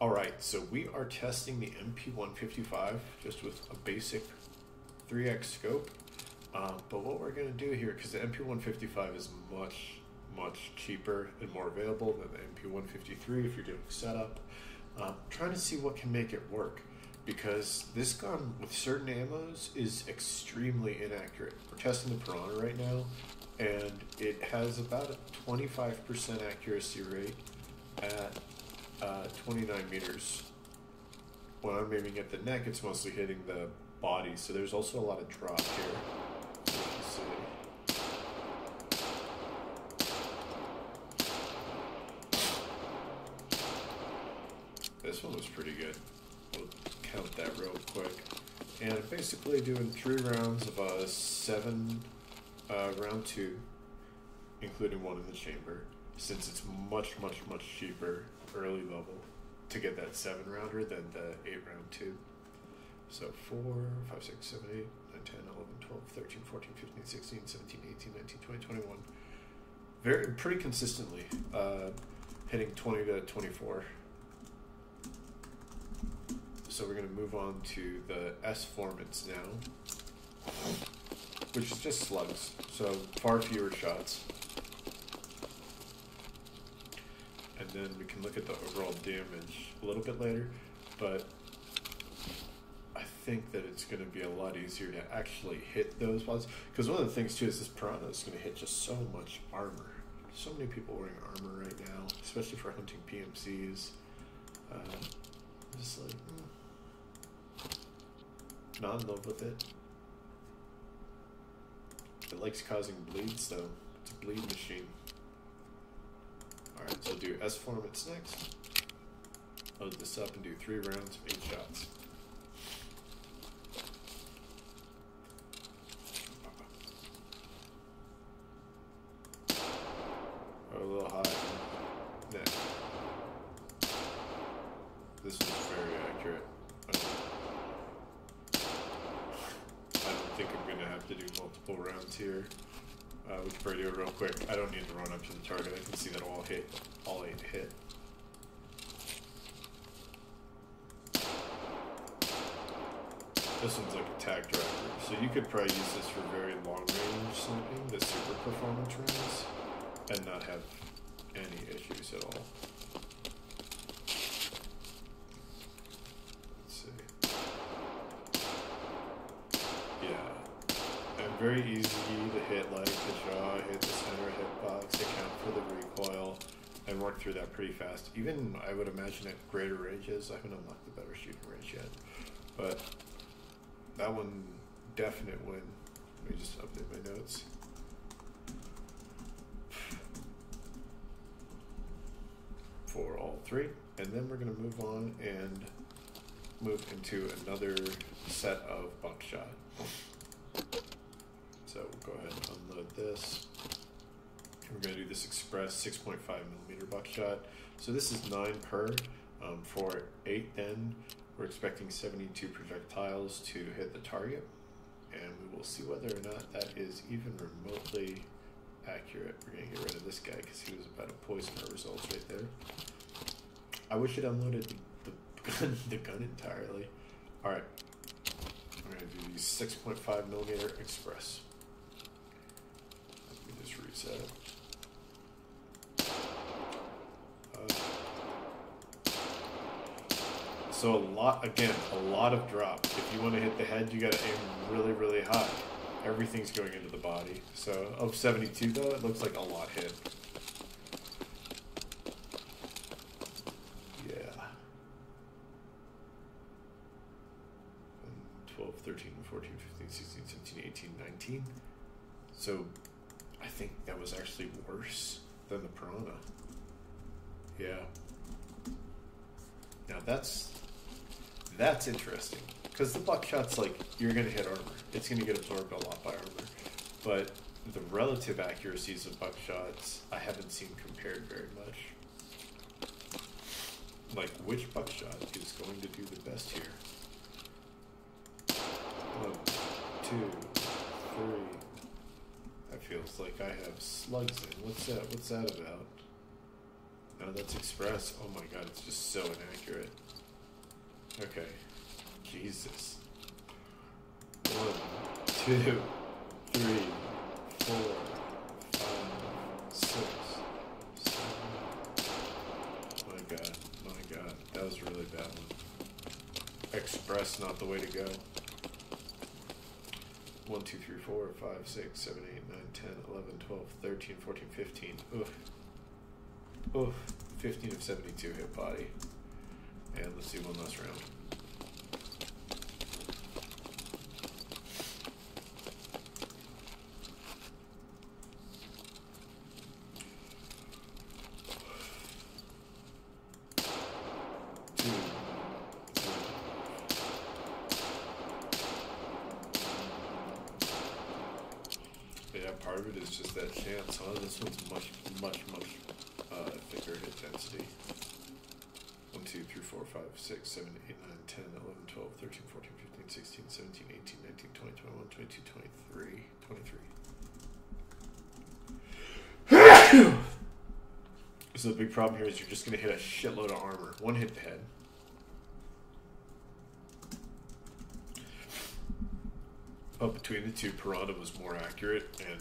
All right, so we are testing the MP155 just with a basic 3x scope. Um, but what we're going to do here, because the MP155 is much, much cheaper and more available than the MP153 if you're doing setup, um, trying to see what can make it work. Because this gun with certain ammos is extremely inaccurate. We're testing the Piranha right now, and it has about a 25% accuracy rate at uh, 29 meters. When I'm aiming at the neck, it's mostly hitting the body, so there's also a lot of drop here. This one was pretty good. We'll count that real quick. And basically doing three rounds of a seven uh, round two, including one in the chamber, since it's much, much, much cheaper early level to get that seven rounder than the eight round two. So 4, 5, 6, 7, 8, 9, 10, 11, 12, 13, 14, 15, 16, 17, 18, 19, 20, 21. Very, pretty consistently uh, hitting 20 to 24. So we're going to move on to the S formants now, which is just slugs. So far fewer shots. And then we can look at the overall damage a little bit later, but I think that it's going to be a lot easier to actually hit those ones. Because one of the things too is this piranha is going to hit just so much armor. So many people wearing armor right now, especially for hunting PMCs. Uh, just like, mm. not in love with it. It likes causing bleeds though. It's a bleed machine. So do SFormance next. Load this up and do three rounds of eight shots. Oh, a little high. Next. This is very accurate. I don't think I'm going to have to do multiple rounds here. Uh, we can probably do it real quick. I don't need to run up to the target. I can see that all hit. All eight hit. This one's like a tac driver, so you could probably use this for very long range sniping, the super performance runs, and not have any issues at all. Let's see. Yeah. And very easy to hit like the jaw, hit the center hitbox, account for the recoil, and work through that pretty fast. Even I would imagine at greater ranges, I haven't unlocked the better shooting range yet, but that one definite win. Let me just update my notes. For all three, and then we're gonna move on and move into another set of buckshot. So we'll go ahead and unload this. We're to do this express 6.5 millimeter buckshot. So this is 9 per. Um, for 8 then, we're expecting 72 projectiles to hit the target. And we will see whether or not that is even remotely accurate. We're going to get rid of this guy because he was about to poison our results right there. I wish it unloaded the, the, gun, the gun entirely. Alright. I'm going to do the 6.5 millimeter express. Let me just reset it. So a lot, again, a lot of drop. If you want to hit the head, you got to aim really, really high. Everything's going into the body. So of 72 though, it looks like a lot hit. Yeah. 12, 13, 14, 15, 16, 17, 18, 19. So I think that was actually worse than the Piranha. Yeah. Now that's that's interesting because the buckshot's like you're gonna hit It's gonna get absorbed a lot by armor, but the relative accuracies of buckshots I haven't seen compared very much. Like which buckshot is going to do the best here? One, two, three. That feels like I have slugs in. What's that? What's that about? No, that's express. Oh my god, it's just so inaccurate. Okay. Jesus. One, two, three, four, five, six, seven. My god, my god. That was a really bad one. Express not the way to go. 1, 2, 3, 4, 5, 6, 7, 8, 9, 10, 11, 12, 13, 14, 15. Oof. Oof. 15 of 72 hit body. And let's do one last round. Part of it is just that chance, huh? This one's much, much, much uh, thicker hit density. 1, 2, 3, 4, 5, 6, 7, 8, 9, 10, 11, 12, 13, 14, 15, 16, 17, 18, 19, 20, 21, 22, 23, 23. so the big problem here is you're just going to hit a shitload of armor. One hit the head. But between the two, Piranha was more accurate and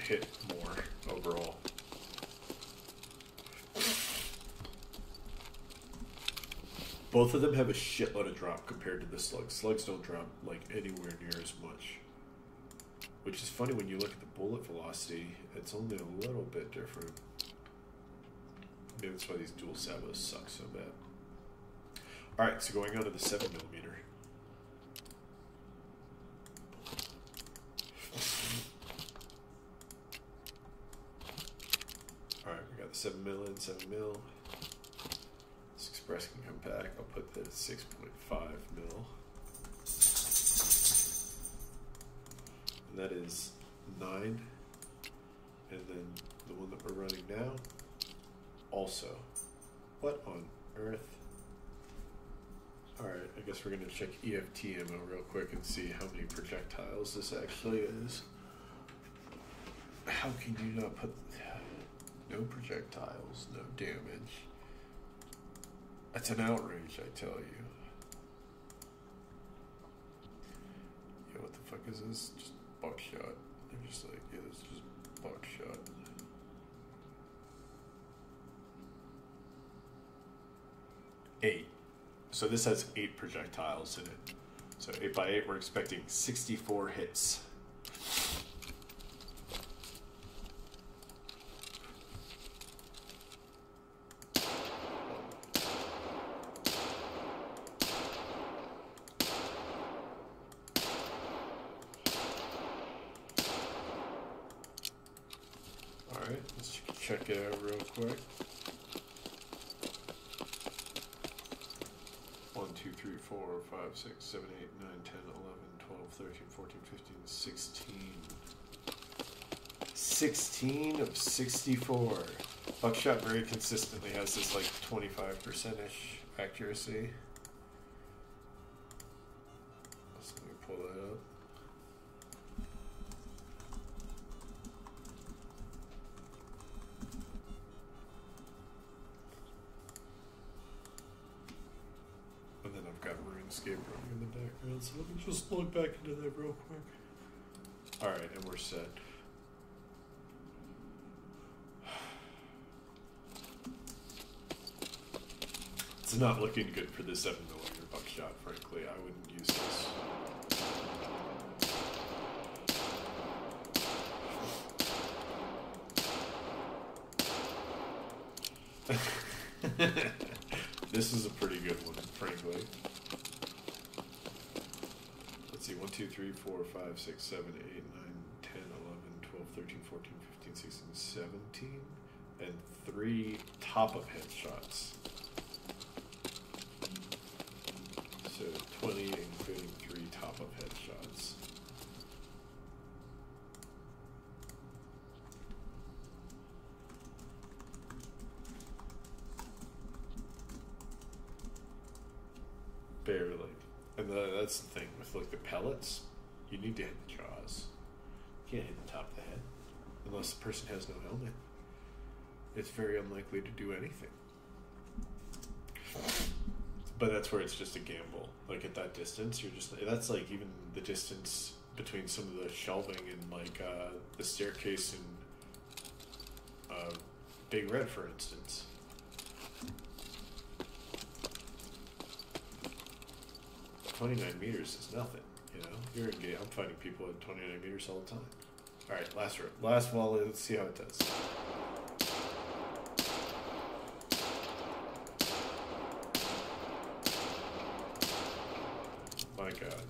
hit more overall. Both of them have a shitload of drop compared to the slugs. Slugs don't drop like anywhere near as much. Which is funny when you look at the bullet velocity, it's only a little bit different. Maybe that's why these dual sabots suck so bad. Alright, so going on to the 7 7 mil in, 7 mil. This express can come back. I'll put the 6.5 mil. And that is 9. And then the one that we're running now, also. What on earth? Alright, I guess we're going to check EFT ammo real quick and see how many projectiles this actually is. How can you not put no projectiles, no damage? That's an outrage, I tell you. Yeah, what the fuck is this? Just buckshot. They're just like, yeah, it's just buckshot. Eight. So this has eight projectiles in it. So eight by eight, we're expecting 64 hits. Alright, let's check it out real quick. 1, 2, 3, 4, 5, 6, 7, 8, 9, 10, 11, 12, 13, 14, 15, 16. 16 of 64. Buckshot very consistently has this like 25% ish accuracy. Let's let me pull that up. And then I've got RuneScape running in the background, so let me just look back into that real quick. Alright, and we're set. It's not looking good for the 7 millimeter buckshot, frankly. I wouldn't use this. this is a pretty good one, frankly. Let's 1, 2, 3, 4, 5, 6, 7, 8, 9, 10, 11, 12, 13, 14, 15, 16, 17, and three top of headshots. So 20, including three top of headshots. Barely. And the, that's the thing with like the pellets, you need to hit the jaws. You can't hit the top of the head unless the person has no helmet. it's very unlikely to do anything. But that's where it's just a gamble. Like at that distance, you're just that's like even the distance between some of the shelving and like uh, the staircase and uh, Big Red, for instance. Twenty-nine meters is nothing. You know, you're in game. I'm fighting people at twenty-nine meters all the time. All right, last row, last volley. Let's see how it does. My God.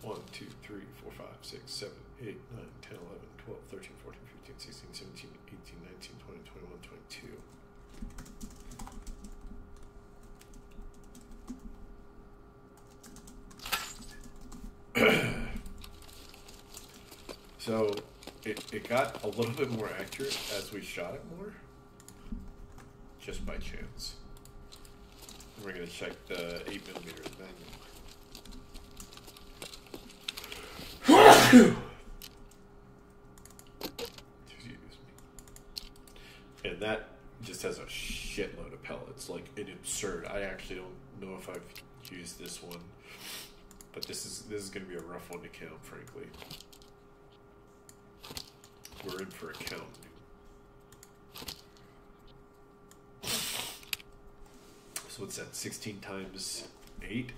One, two, three, four, five, six, seven, eight, nine, ten, eleven, twelve, thirteen, fourteen, fifteen, sixteen, seventeen, eighteen, nineteen, twenty, twenty-one, twenty-two. So it, it got a little bit more accurate as we shot it more, just by chance. And we're gonna check the eight millimeter magnum. Excuse me. And that just has a shitload of pellets, like an absurd. I actually don't know if I've used this one, but this is this is gonna be a rough one to count, frankly. We're in for a count. So what's that? 16 times 8?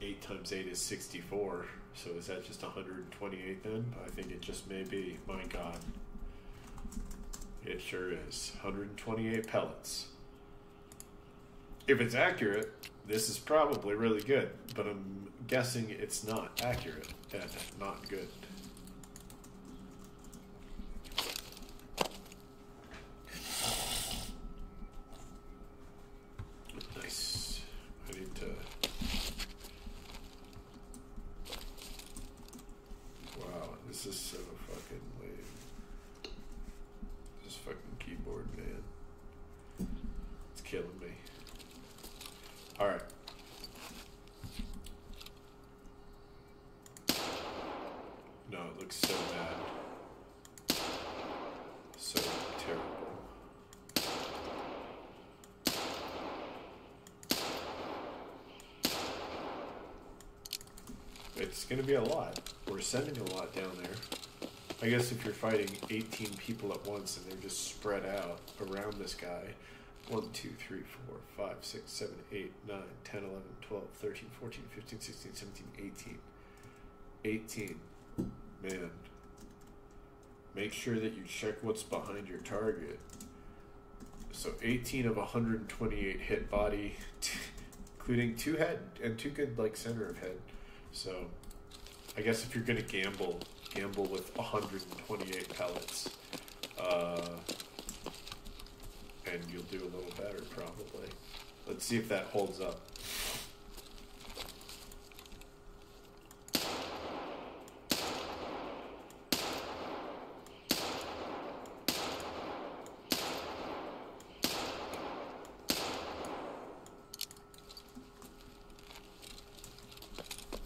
8 times 8 is 64. So is that just 128 then? I think it just may be. My god. It sure is. 128 pellets. If it's accurate, this is probably really good, but I'm guessing it's not accurate and not good. Nice. I need to. Wow, this is so fucking lame. This fucking keyboard, man. It's killing me. Alright. No, it looks so bad. So terrible. It's going to be a lot. We're sending a lot down there. I guess if you're fighting 18 people at once and they're just spread out around this guy 1, 2, 3, 4, 5, 6, 7, 8, 9, 10, 11, 12, 13, 14, 15, 16, 17, 18. 18. Man. Make sure that you check what's behind your target. So 18 of 128 hit body, including two head and two good like center of head. So I guess if you're gonna gamble, gamble with 128 pellets, uh, and you'll do a little better probably. Let's see if that holds up.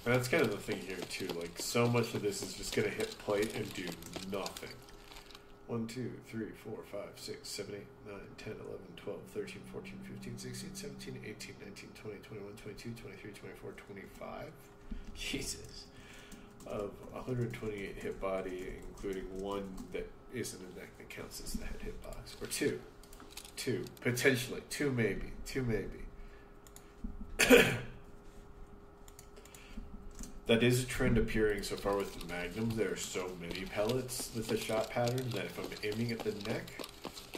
And that's kind of the thing here too. Like so much of this is just gonna hit plate and do nothing. 1, 2, 3, 4, 5, 6, 7, 8, 9, 10, 11, 12, 13, 14, 15, 16, 17, 18, 19, 20, 21, 22, 23, 24, 25. Jesus. Of 128 hit body, including one that isn't a neck that counts as the head hitbox. Or two. Two. Potentially. Two maybe. Two maybe. That is a trend appearing so far with the Magnums. There are so many pellets with the shot pattern that if I'm aiming at the neck,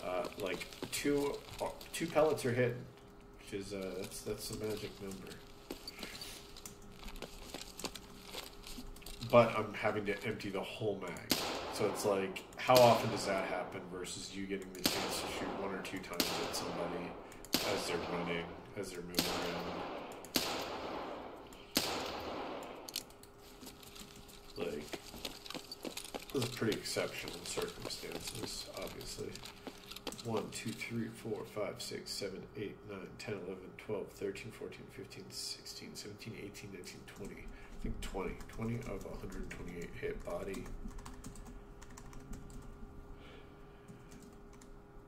uh, like two two pellets are hit, which is uh, that's that's a magic number. But I'm having to empty the whole mag, so it's like how often does that happen versus you getting the chance to shoot one or two times at somebody as they're running, as they're moving around. like those are pretty exceptional circumstances, obviously. 1, 2, 3, 4, 5, 6, 7, 8, 9, 10, 11, 12, 13, 14, 15, 16, 17, 18, 19, 20, I think 20. 20 of 128 hit body.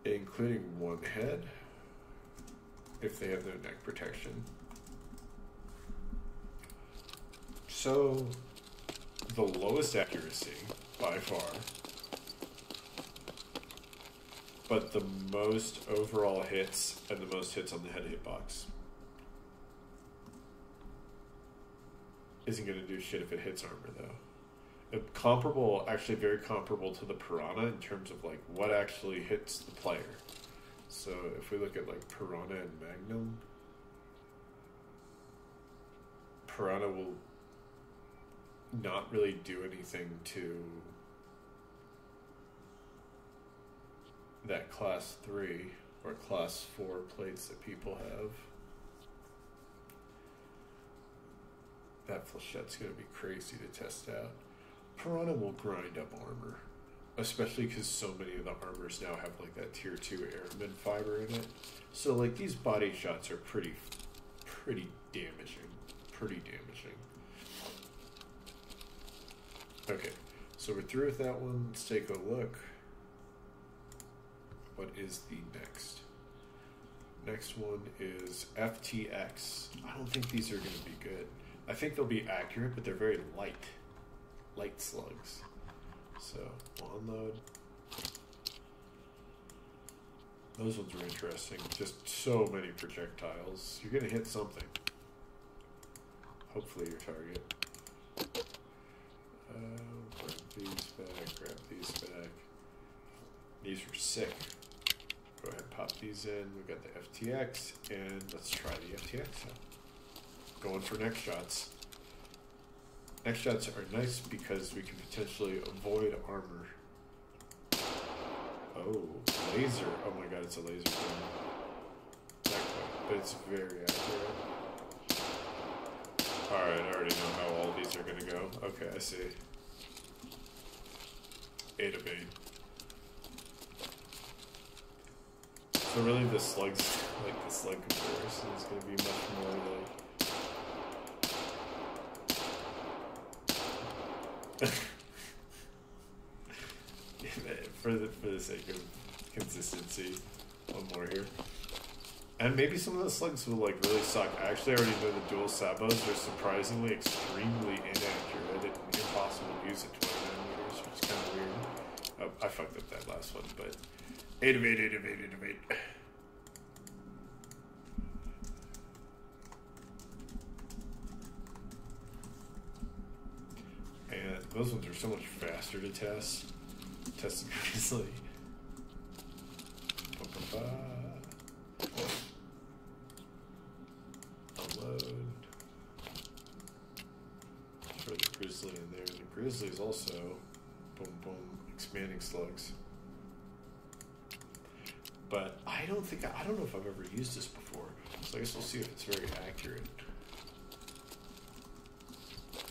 Including one head, if they have no neck protection. So, the lowest accuracy by far, but the most overall hits and the most hits on the head hitbox. Isn't going to do shit if it hits armor though. Uh, comparable, actually very comparable to the Piranha in terms of like what actually hits the player. So if we look at like Piranha and Magnum, Piranha will not really do anything to that class 3 or class 4 plates that people have. That flechette's going to be crazy to test out. Piranha will grind up armor, especially because so many of the armors now have like that tier 2 aramid fiber in it. So like these body shots are pretty, pretty damaging. Pretty damaging. Okay, so we're through with that one. Let's take a look. What is the next? Next one is FTX. I don't think these are going to be good. I think they'll be accurate, but they're very light. Light slugs. So, we'll unload. Those ones are interesting. Just so many projectiles. You're going to hit something. Hopefully your target. Uh, grab these back, grab these back. These are sick. Go ahead pop these in. We've got the FTX, and let's try the FTX out. Going for next shots. Next shots are nice because we can potentially avoid armor. Oh, laser. Oh my god, it's a laser gun. But it's very accurate. Alright, I already know how all these are gonna go. Okay, I see. A to B. So really the slugs, like the slug comparison is gonna be much more like... for the for the sake of consistency, one more here. And maybe some of the slugs will like really suck. I actually already know the dual sabots are surprisingly extremely inaccurate and impossible to use at 29 meters, which is kind of weird. Oh, I fucked up that last one, but 8 of 8, 8 of 8, 8 of 8. And those ones are so much faster to test. Test easily. Unload. Throw the grizzly in there. The grizzly is also boom boom expanding slugs. But I don't think I don't know if I've ever used this before. So I guess we'll see if it's very accurate.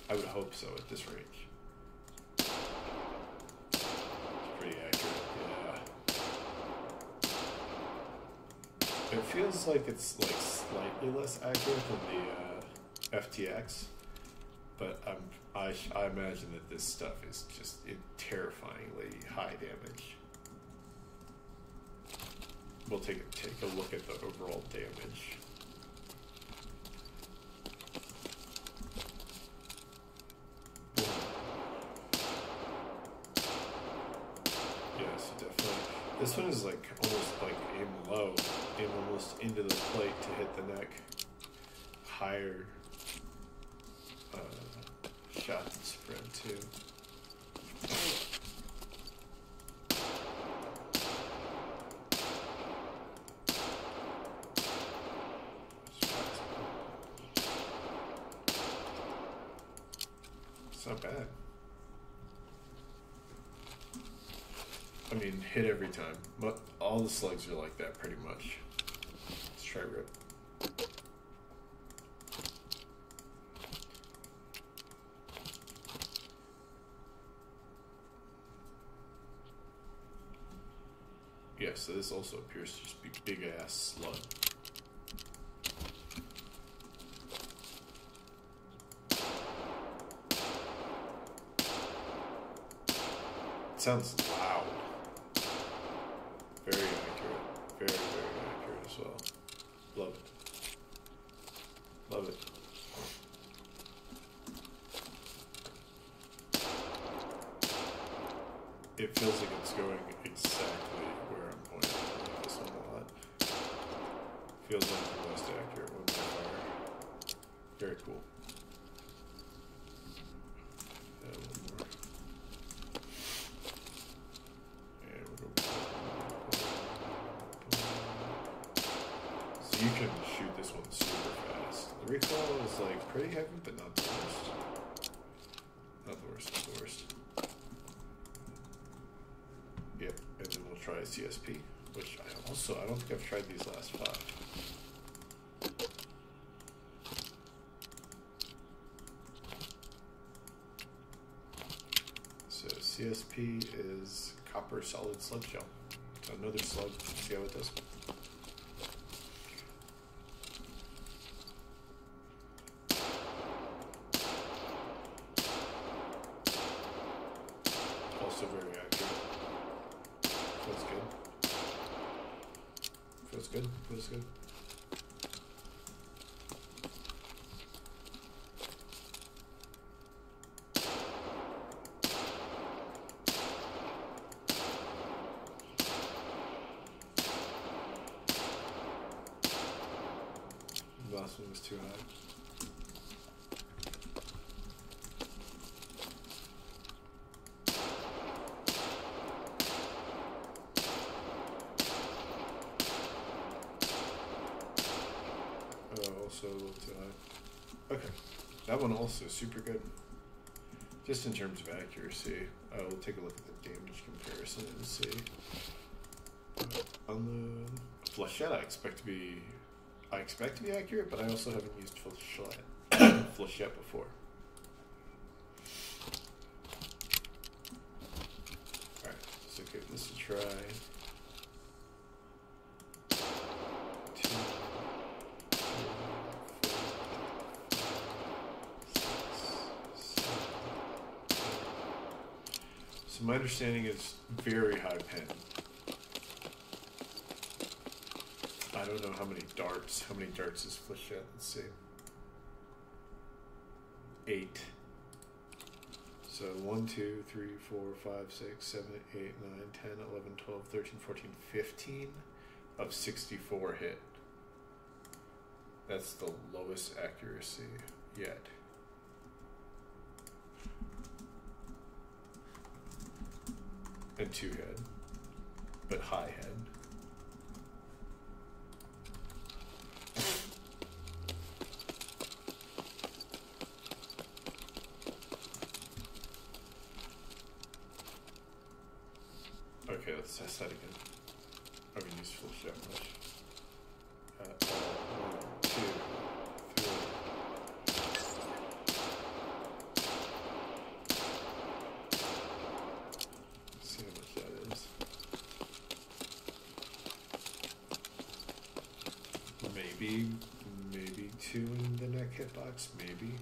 I would hope so at this range. It's pretty accurate, yeah. It feels like it's like slightly less accurate than the uh, FTX, but I'm, I, I imagine that this stuff is just terrifyingly high damage. We'll take a, take a look at the overall damage. Yes, definitely. This one is like almost like aim low, aim almost into the plate to hit the neck. Higher shot spread too. Bad. I mean, hit every time. But all the slugs are like that pretty much. Let's try rip. yeah, so this also appears to just be big ass slug. It sounds loud. Very accurate. Very, very accurate as well. Love it. Love it. It feels like it's going exactly. Feels like the most accurate one by far. Very cool. So you can shoot this one super fast. The recoil is like pretty heavy, but not the worst. Not the worst, not the worst. Yep, and then we'll try CSP, which I also I don't think I've tried these last five. So CSP is copper solid sludge gel. Another slug. See how it does. Also very accurate. Feels good. Feels good. Feels good. One was too high. Oh, also a little too high. Okay. That one also super good. Just in terms of accuracy, I will take a look at the damage comparison and see. Uh, on the flechette, I expect to be, I expect to be accurate, but I also haven't used flechette, before. Alright, so give this a try. So my understanding is very high pen. I don't know how many darts. How many darts is Flechette? Let's see. Eight. So 1, 2, 3, 4, 5, 6, 7, 8, 9, 10, 11, 12, 13, 14, 15 of 64 hit. That's the lowest accuracy yet. And two head, but high head. Okay, let's test that again. I haven't used full shot much. Uh, one, two, three. Let's see how much that is. Maybe, maybe two in the neck hitbox, maybe.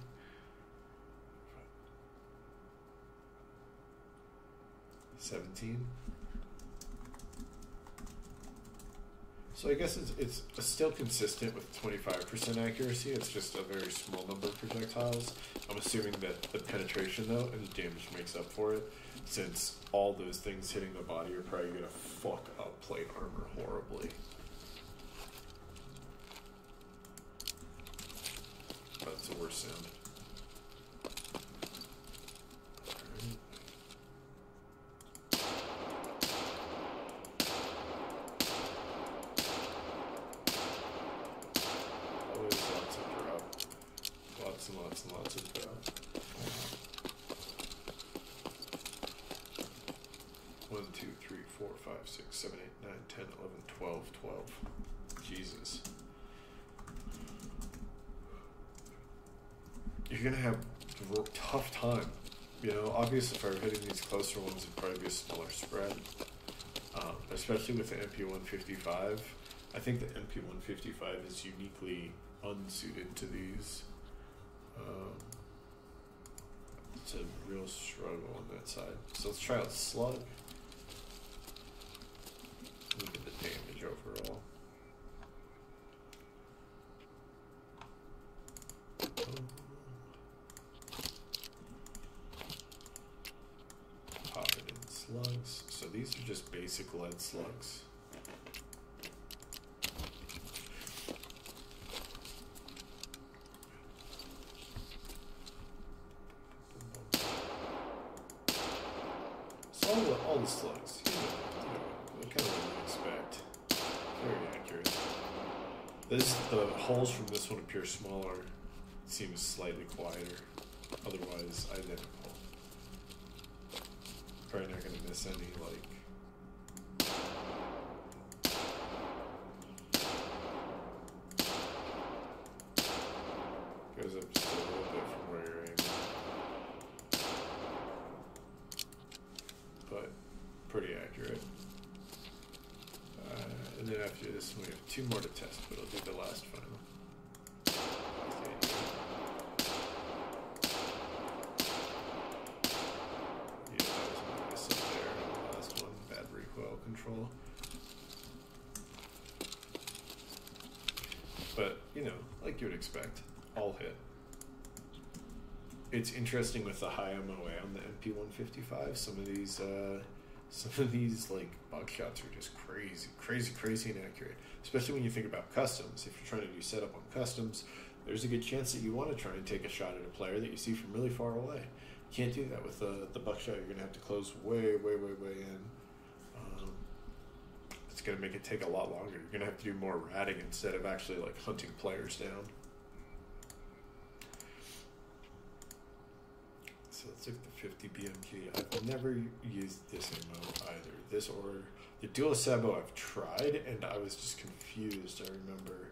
Seventeen. So I guess it's, it's still consistent with 25% accuracy. It's just a very small number of projectiles. I'm assuming that the penetration though and the damage makes up for it, since all those things hitting the body are probably gonna fuck up plate armor horribly. Five, six, seven, eight, nine, ten, eleven, twelve, twelve. 6, 7, 8, 9, 10, 11, 12, 12. Jesus. You're going to have a tough time. You know, obviously, if I were hitting these closer ones, it'd probably be a smaller spread. Um, especially with the MP155. I think the MP155 is uniquely unsuited to these. Um, it's a real struggle on that side. So let's try out Slug. In slugs. So these are just basic lead slugs. So all the, all the slugs, you know, you know, what kind of what you expect. Very accurate. This the holes from this one appear smaller. Seems slightly quieter. Otherwise identical. Probably not gonna miss any like goes up just a little bit from where you're aiming. But pretty accurate. Uh, and then after this we have two more to test, but I'll do the last final. Yeah, last one. Bad recoil control. But, you know, like you would expect, all hit. It's interesting with the high MOA on the MP155. Some of these, uh, some of these like buckshots are just crazy, crazy, crazy inaccurate. Especially when you think about customs. If you're trying to do setup on customs, there's a good chance that you want to try and take a shot at a player that you see from really far away. You can't do that with the the buckshot. You're gonna have to close way, way, way, way in. Um, it's gonna make it take a lot longer. You're gonna have to do more ratting instead of actually like hunting players down. Look at the 50 BMG. I've never used this ammo either. This or the Dual Sabot I've tried and I was just confused. I remember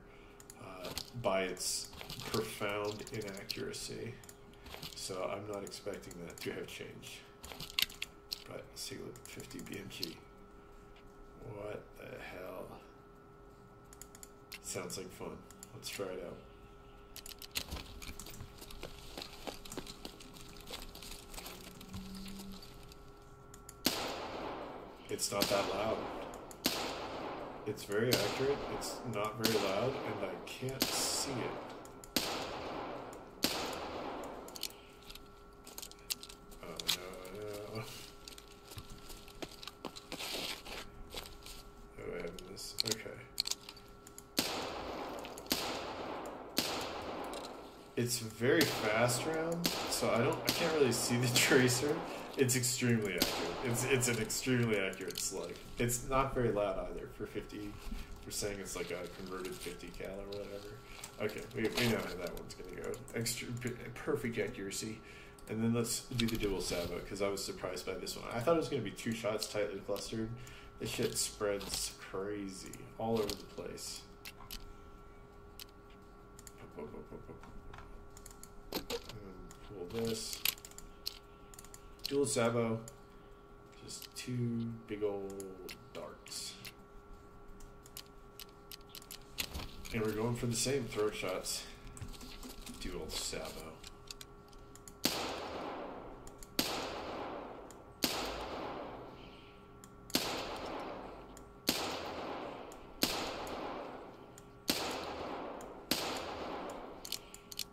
uh, by its profound inaccuracy. So I'm not expecting that to have changed. But let's see what 50 BMG. What the hell? Sounds like fun. Let's try it out. It's not that loud. It's very accurate. It's not very loud, and I can't see it. Oh no. Oh. Okay. It's very fast round, so I don't. I can't really see the tracer. It's extremely accurate. It's it's an extremely accurate slug. It's not very loud either for fifty. For saying it's like a converted fifty cal or whatever. Okay, we, we know how that one's gonna go. Extra perfect accuracy. And then let's do the dual Sabot because I was surprised by this one. I thought it was gonna be two shots tightly clustered. This shit spreads crazy all over the place. Pull this. Dual Sabot. Just two big old darts. And we're going for the same throw shots. Dual Sabot.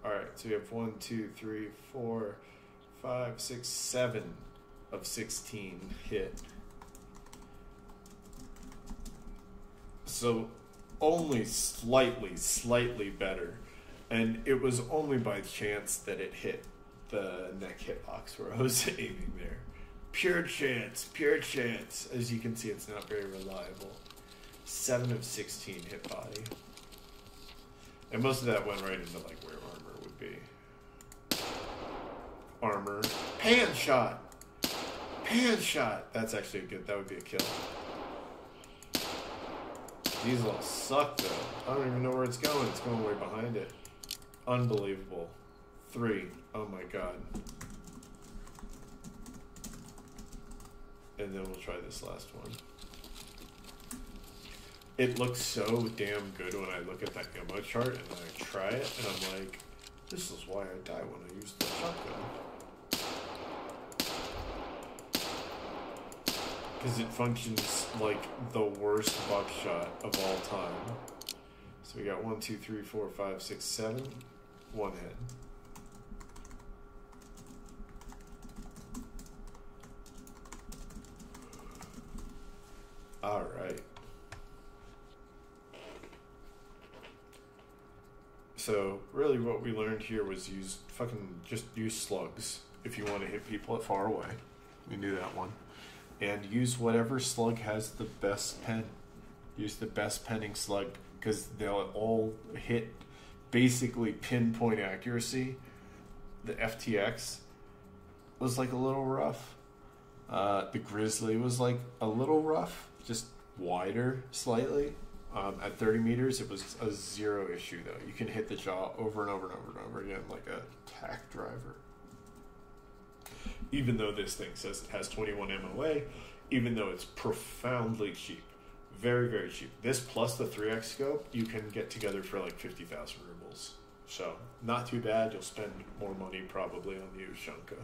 Alright, so we have one, two, three, four, five, six, seven of 16 hit. So only slightly, slightly better. And it was only by chance that it hit the neck hitbox where I was aiming there. Pure chance, pure chance. As you can see, it's not very reliable. 7 of 16 hit body. And most of that went right into like where armor would be. Pan shot! Pan shot! That's actually good. That would be a kill. These all suck though. I don't even know where it's going. It's going way behind it. Unbelievable. Three. Oh my god. And then we'll try this last one. It looks so damn good when I look at that ammo chart and then I try it and I'm like, this is why I die when I use the shotgun. Because it functions like the worst buckshot of all time. So we got one, two, three, four, five, six, seven, one head. All right. So really, what we learned here was use fucking just use slugs if you want to hit people at far away. We knew that one, and use whatever slug has the best pen. Use the best penning slug because they'll all hit basically pinpoint accuracy. The FTX was like a little rough. Uh, the Grizzly was like a little rough, just wider slightly. Um, at 30 meters, it was a zero issue though. You can hit the jaw over and over and over and over again like a tack driver. Even though this thing says it has 21 MOA, even though it's profoundly cheap, very very cheap. This plus the 3x scope, you can get together for like 50,000 rubles. So not too bad. You'll spend more money probably on the Ushanka.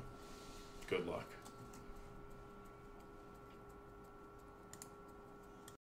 Good luck.